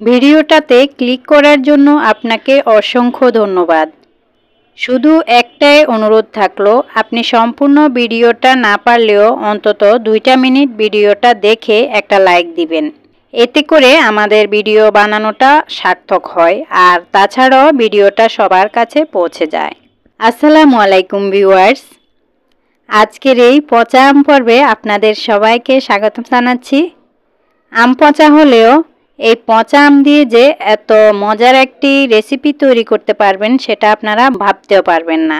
ভিডিওটাতে ক্লিক করার জন্য আপনাকে অসংখ্য ধন্যবাদ। শুধু একটাই অনুরোধ থাকল, আপনি সম্পূর্ণ ভিডিওটা না পারলেও অন্তত দুইটা মিনিট ভিডিওটা দেখে একটা লাইক দিবেন। এতে করে আমাদের ভিডিও বানানোটা সার্থক হয় আর তাছাড়াও ভিডিওটা সবার কাছে পৌঁছে যায়। আসসালামু আলাইকুম ভিউয়ার্স। আজকের এই পচা আম পর্বে আপনাদের সবাইকে স্বাগত জানাচ্ছি। আম পচা হলেও এই পচা আম দিয়ে যে এত মজার একটি রেসিপি তৈরি করতে পারবেন, সেটা আপনারা ভাবতেও পারবেন না।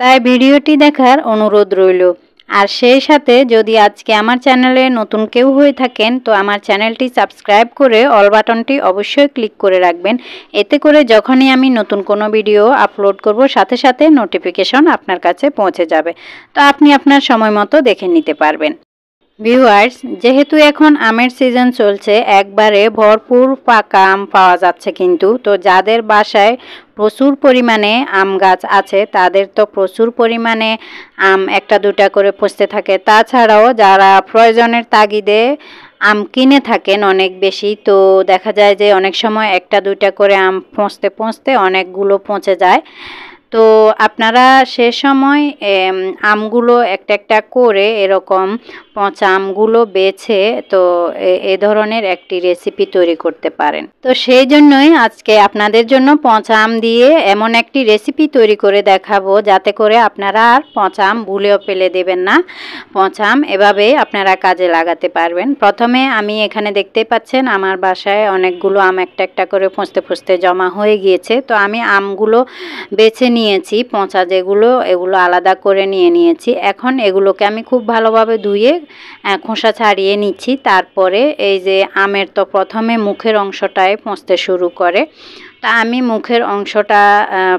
তাই ভিডিওটি দেখার অনুরোধ রইল। আর সেই সাথে যদি আজকে আমার চ্যানেলে নতুন কেউ হয়ে থাকেন, তো আমার চ্যানেলটি সাবস্ক্রাইব করে অল বাটনটি অবশ্যই ক্লিক করে রাখবেন। এতে করে যখনই আমি নতুন কোনো ভিডিও আপলোড করব, সাথে সাথে নোটিফিকেশন আপনার কাছে পৌঁছে যাবে। তো আপনি আপনার সময় মতো দেখে নিতে পারবেন। ভিউয়ার্স যেহেতু এখন আমের সিজন চলছে, একবারে ভরপুর পাকা আম পাওয়া যাচ্ছে কিন্তু। তো যাদের বাসায় প্রচুর পরিমাণে আম গাছ আছে, তাদের তো প্রচুর পরিমাণে আম একটা দুটা করে পচতে থাকে। তাছাড়াও যারা প্রয়োজনের তাগিদে আম কিনে থাকেন অনেক বেশি, তো দেখা যায় যে অনেক সময় একটা দুইটা করে আম পচতে পচতে অনেকগুলো পচে যায়। তো আপনারা সে সময় আমগুলো একটা একটা করে এরকম পচা আমগুলো বেছে তো এ ধরনের একটি রেসিপি তৈরি করতে পারেন। তো সেই জন্যই আজকে আপনাদের জন্য পচা আম দিয়ে এমন একটি রেসিপি তৈরি করে দেখাবো, যাতে করে আপনারা আর পচা আম ভুলেও ফেলে দেবেন না। পচা আম এভাবে আপনারা কাজে লাগাতে পারবেন। প্রথমে আমি এখানে দেখতে পাচ্ছেন, আমার বাসায় অনেকগুলো আম একটা একটা করে ফুঁসতে ফুঁসতে জমা হয়ে গিয়েছে। তো আমি আমগুলো বেছে নিয়েছি, পচা যেগুলো, এগুলো আলাদা করে নিয়ে নিয়েছি। এখন এগুলোকে আমি খুব ভালোভাবে ধুয়ে খোসা ছাড়িয়ে নিচ্ছি। তারপরে এই যে আমের তো প্রথমে মুখের অংশটায় পচতে শুরু করে। তা আমি মুখের অংশটা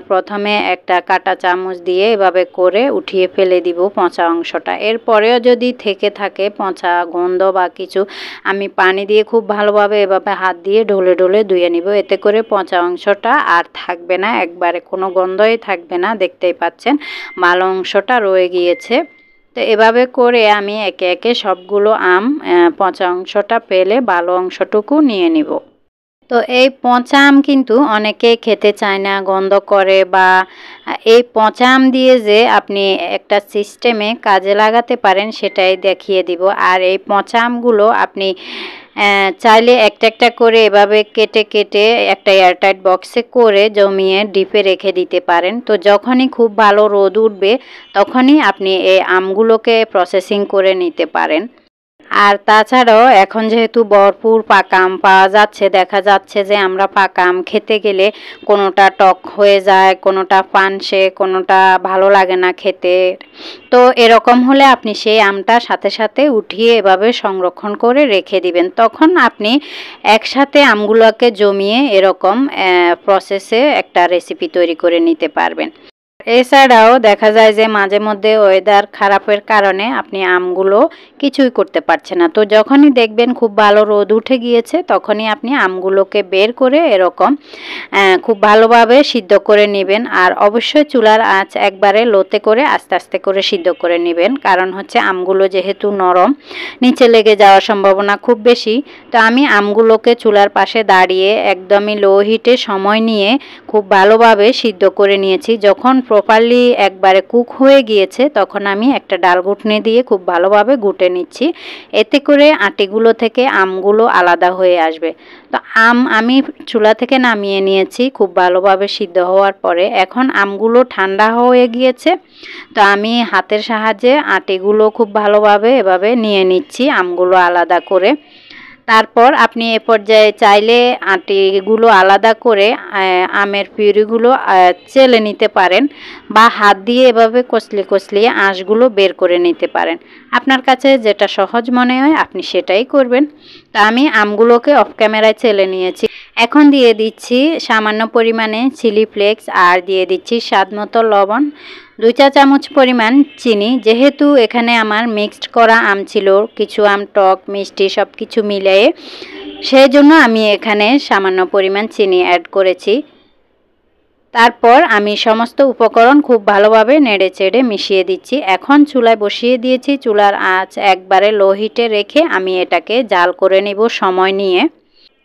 প্রথমে একটা কাটা চামচ দিয়ে এভাবে করে উঠিয়ে ফেলে দিব পচা অংশটা। এরপরেও যদি থেকে থাকে পচা গন্ধ বা কিছু, আমি পানি দিয়ে খুব ভালোভাবে এভাবে হাত দিয়ে ঢলে ঢলে ধুয়ে নিব। এতে করে পচা অংশটা আর থাকবে না, একবারে কোনো গন্ধই থাকবে না, দেখতেই পাচ্ছেন। ভালো অংশটা রয়ে গিয়েছে। তো এভাবে করে আমি একে একে সবগুলো আম পচা অংশটা পেলে ভালো অংশটুকু নিয়ে নিব। তো এই পচা আম কিন্তু অনেকে খেতে চায় না, গন্ধ করে বা এই পচা আম দিয়ে যে আপনি একটা সিস্টেমে কাজে লাগাতে পারেন সেটাই দেখিয়ে দিব। আর এই পচা আমগুলো আপনি চাইলে একটা একটা করে এভাবে কেটে কেটে একটা এয়ারটাইট বক্সে করে জমিয়ে ডিপে রেখে দিতে পারেন। তো যখনই খুব ভালো রোদ উঠবে তখনই আপনি এই আমগুলোকে প্রসেসিং করে নিতে পারেন। আর তাছাড়াও এখন যেহেতু ভরপুর পাকা আম পাওয়া যাচ্ছে, দেখা যাচ্ছে যে আমরা পাকা আম খেতে গেলে কোনোটা টক হয়ে যায়, কোনোটা পানসে, কোনোটা ভালো লাগে না খেতে। তো এরকম হলে আপনি সেই আমটা সাথে সাথে উঠিয়ে এভাবে সংরক্ষণ করে রেখে দিবেন। তখন আপনি একসাথে আমগুলোকে জমিয়ে এরকম প্রসেসে একটা রেসিপি তৈরি করে নিতে পারবেন। এছাড়াও দেখা যায় যে মাঝে মধ্যে ওয়েদার খারাপের কারণে আপনি আমগুলো কিছুই করতে পারছে না। তো যখনই দেখবেন খুব ভালো রোদ উঠে গিয়েছে, তখনই আপনি আমগুলোকে বের করে এরকম খুব ভালোভাবে সিদ্ধ করে নেবেন। আর অবশ্যই চুলার আঁচ একবারে লোতে করে আস্তে আস্তে করে সিদ্ধ করে নেবেন। কারণ হচ্ছে আমগুলো যেহেতু নরম, নিচে লেগে যাওয়ার সম্ভাবনা খুব বেশি। তো আমি আমগুলোকে চুলার পাশে দাঁড়িয়ে একদমই লো হিটে সময় নিয়ে খুব ভালোভাবে সিদ্ধ করে নিয়েছি। যখন প্রপারলি একবারে কুক হয়ে গিয়েছে, তখন আমি একটা ডাল ঘুটনি দিয়ে খুব ভালোভাবে ঘুটে নিচ্ছি। এতে করে আটিগুলো থেকে আমগুলো আলাদা হয়ে আসবে। তো আম আমি চুলা থেকে নামিয়ে নিয়েছি, খুব ভালোভাবে সিদ্ধ হওয়ার পরে। এখন আমগুলো ঠান্ডা হয়ে গিয়েছে, তো আমি হাতের সাহায্যে আটিগুলো খুব ভালোভাবে এভাবে নিয়ে নিচ্ছি, আমগুলো আলাদা করে। তারপর আপনি এ পর্যায়ে চাইলে আটিগুলো আলাদা করে আমের পিউরিগুলো চেলে নিতে পারেন বা হাত দিয়ে এভাবে কষলে কসলিয়ে আঁশগুলো বের করে নিতে পারেন। আপনার কাছে যেটা সহজ মনে হয় আপনি সেটাই করবেন। তা আমি আমগুলোকে অফ ক্যামেরায় চেলে নিয়েছি। এখন দিয়ে দিচ্ছি সামান্য পরিমাণে চিলি ফ্লেক্স আর দিয়ে দিচ্ছি স্বাদ মতো লবণ। দুই চা চামচ পরিমাণ চিনি। যেহেতু এখানে আমার মিক্সড করা আম ছিল, কিছু আম, টক, মিষ্টি সব কিছু মিলিয়ে সেই জন্য আমি এখানে সামান্য পরিমাণ চিনি অ্যাড করেছি। তারপর আমি সমস্ত উপকরণ খুব ভালোভাবে নেড়ে চেড়ে মিশিয়ে দিচ্ছি। এখন চুলায় বসিয়ে দিয়েছি। চুলার আঁচ একবারে লো হিটে রেখে আমি এটাকে জাল করে নিব সময় নিয়ে।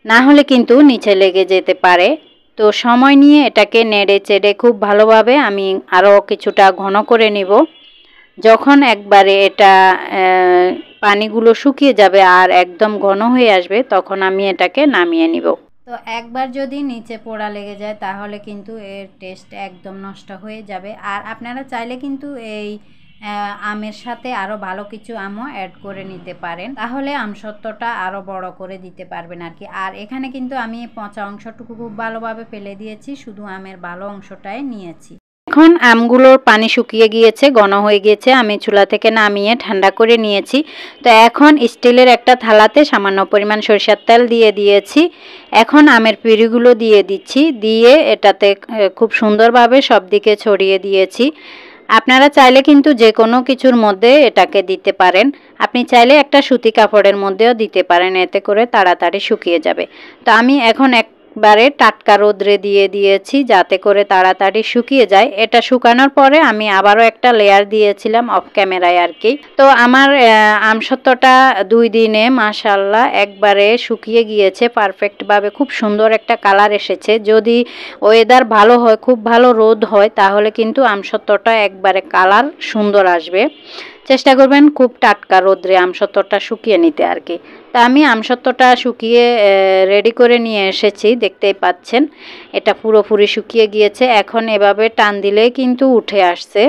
না হলে কিন্তু নিচে লেগে যেতে পারে। তো সময় নিয়ে এটাকে নেড়ে চেড়ে খুব ভালোভাবে আমি আরও কিছুটা ঘন করে নিব। যখন একবারে এটা পানিগুলো শুকিয়ে যাবে আর একদম ঘন হয়ে আসবে, তখন আমি এটাকে নামিয়ে নিব। তো একবার যদি নিচে পোড়া লেগে যায়, তাহলে কিন্তু এর টেস্ট একদম নষ্ট হয়ে যাবে। আর আপনারা চাইলে কিন্তু এই আমের সাথে আরও ভালো কিছু আমও অ্যাড করে নিতে পারেন। তাহলে আমসত্ত্বটা আরও বড় করে দিতে পারবেন আর কি। আর এখানে কিন্তু আমি পচা অংশটুকু খুব ভালোভাবে ফেলে দিয়েছি, শুধু আমের ভালো অংশটাই নিয়েছি। এখন আমগুলোর পানি শুকিয়ে গিয়েছে, ঘন হয়ে গিয়েছে, আমি চুলা থেকে নামিয়ে ঠান্ডা করে নিয়েছি। তো এখন স্টিলের একটা থালাতে সামান্য পরিমাণ সরিষার তেল দিয়ে দিয়েছি। এখন আমের পিড়িগুলো দিয়ে দিচ্ছি, দিয়ে এটাতে খুব সুন্দরভাবে সব দিকে ছড়িয়ে দিয়েছি। আপনারা চাইলে কিন্তু যে কোনো কিছুর মধ্যে এটাকে দিতে পারেন। আপনি চাইলে একটা সুতি কাপড়ের মধ্যেও দিতে পারেন, এতে করে তাড়াতাড়ি শুকিয়ে যাবে। তো আমি এখন এক একবারে টাটকা রোদ্রে দিয়ে দিয়েছি যাতে করে তাড়াতাড়ি শুকিয়ে যায়। এটা শুকানোর পরে আমি আবারও একটা লেয়ার দিয়েছিলাম অফ ক্যামেরায় আর কি। তো আমার আমসত্ত্বটা দুই দিনে মাশাল্লাহ একবারে শুকিয়ে গিয়েছে পারফেক্টভাবে খুব সুন্দর একটা কালার এসেছে। যদি ওয়েদার ভালো হয়, খুব ভালো রোদ হয়, তাহলে কিন্তু আমসত্ত্বটা একবারে কালার সুন্দর আসবে। চেষ্টা করবেন খুব টাটকা রোদ্রে আমসত্তরটা শুকিয়ে নিতে আর কি। তা আমি আমসত্তরটা শুকিয়ে রেডি করে নিয়ে এসেছি, দেখতেই পাচ্ছেন। এটা পুরোপুরি শুকিয়ে গিয়েছে। এখন এভাবে টান দিলে কিন্তু উঠে আসছে।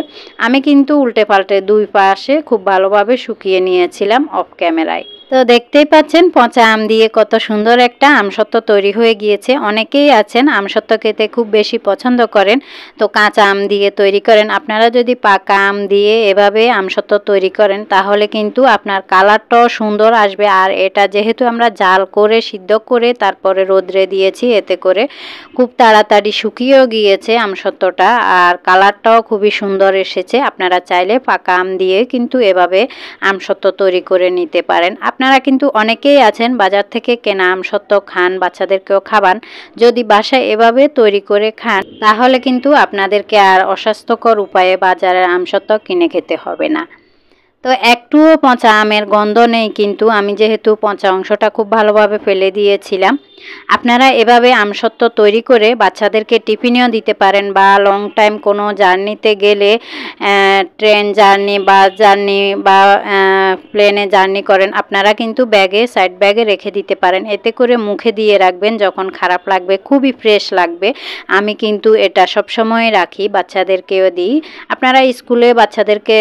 আমি কিন্তু উল্টে পাল্টে দুই পাশে খুব ভালোভাবে শুকিয়ে নিয়েছিলাম অফ ক্যামেরায় তো দেখতেই পাচ্ছেন পচা আম দিয়ে কত সুন্দর একটা আমসত্ত্ব তৈরি হয়ে গিয়েছে। অনেকেই আছেন আমসত্ত্ব খেতে খুব বেশি পছন্দ করেন। তো কাঁচা আম দিয়ে তৈরি করেন। আপনারা যদি পাকা আম দিয়ে এভাবে আমসত্ত্ব তৈরি করেন, তাহলে কিন্তু আপনার কালারটাও সুন্দর আসবে। আর এটা যেহেতু আমরা জাল করে, সিদ্ধ করে, তারপরে রোদ্রে দিয়েছি, এতে করে খুব তাড়াতাড়ি শুকিয়েও গিয়েছে আমসত্ত্বটা। আর কালারটাও খুবই সুন্দর এসেছে। আপনারা চাইলে পাকা আম দিয়ে কিন্তু এভাবে আমসত্ত্ব তৈরি করে নিতে পারেন। আপনারা কিন্তু অনেকেই আছেন বাজার থেকে কেনা আমসত্ত্ব খান, বাচ্চাদেরকেও খাবান। যদি বাসায় এভাবে তৈরি করে খান, তাহলে কিন্তু আপনাদেরকে আর অস্বাস্থ্যকর উপায়ে বাজারের আমসত্ত্ব কিনে খেতে হবে না। তো একটুও পচা আমের গন্ধ নেই, কিন্তু আমি যেহেতু পচা অংশটা খুব ভালোভাবে ফেলে দিয়েছিলাম। আপনারা এভাবে আমসত্ত্ব তৈরি করে বাচ্চাদেরকে টিফিনেও দিতে পারেন বা লং টাইম কোনো জার্নিতে গেলে ট্রেন জার্নি বা জার্নি বা প্লেনে জার্নি করেন, আপনারা কিন্তু ব্যাগে সাইড ব্যাগে রেখে দিতে পারেন। এতে করে মুখে দিয়ে রাখবেন যখন খারাপ লাগবে, খুবই ফ্রেশ লাগবে। আমি কিন্তু এটা সব সময় রাখি, বাচ্চাদেরকেও দিই। আপনারা স্কুলে বাচ্চাদেরকে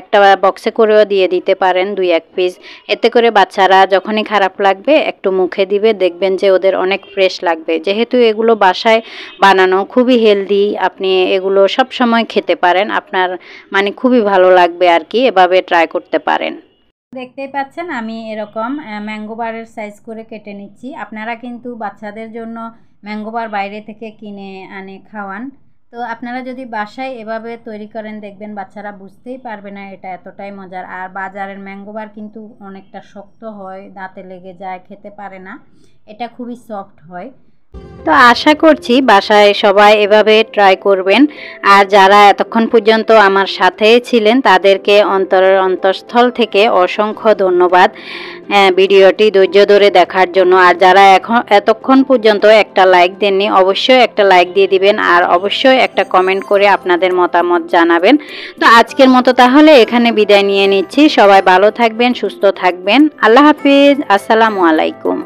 একটা বক্সে করেও দিয়ে দিতে পারেন দুই এক পিস এতে করে বাচ্চারা যখনই খারাপ লাগবে, একটু মুখে দিবে, দেখবেন যে ওদের অনেক ফ্রেশ লাগবে। যেহেতু এগুলো বাসায় বানানো খুবই হেলদি আপনি এগুলো সব সময় খেতে পারেন, আপনার মানে খুবই ভালো লাগবে আর কি, এভাবে ট্রাই করতে পারেন। দেখতেই পাচ্ছেন, আমি এরকম ম্যাঙ্গো বারের সাইজ করে কেটে নিচ্ছি। আপনারা কিন্তু বাচ্চাদের জন্য ম্যাঙ্গো বার বাইরে থেকে কিনে, আনে, খাওয়ান। তো আপনারা যদি বাসায় এভাবে তৈরি করেন, দেখবেন বাচ্চারা বুঝতেই পারবে না এটা এতটাই মজার। আর বাজারের ম্যাঙ্গোবার কিন্তু অনেকটা শক্ত হয়, দাঁতে লেগে যায়, খেতে পারে না। এটা খুবই সফট হয়। তো আশা করছি বাসায় সবাই এভাবে ট্রাই করবেন। আর যারা এতক্ষণ পর্যন্ত আমার সাথে ছিলেন, তাদেরকে অন্তরের অন্তঃস্থল থেকে অসংখ্য ধন্যবাদ ভিডিওটি ধৈর্য ধরে দেখার জন্য। আর যারা এখন, এতক্ষণ পর্যন্ত একটা লাইক দেননি, অবশ্যই একটা লাইক দিয়ে দিবেন আর অবশ্যই একটা কমেন্ট করে আপনাদের মতামত জানাবেন। তো আজকের মতো তাহলে এখানে বিদায় নিয়ে নিচ্ছি। সবাই ভালো থাকবেন, সুস্থ থাকবেন। আল্লাহ হাফিজ। আসসালামু আলাইকুম।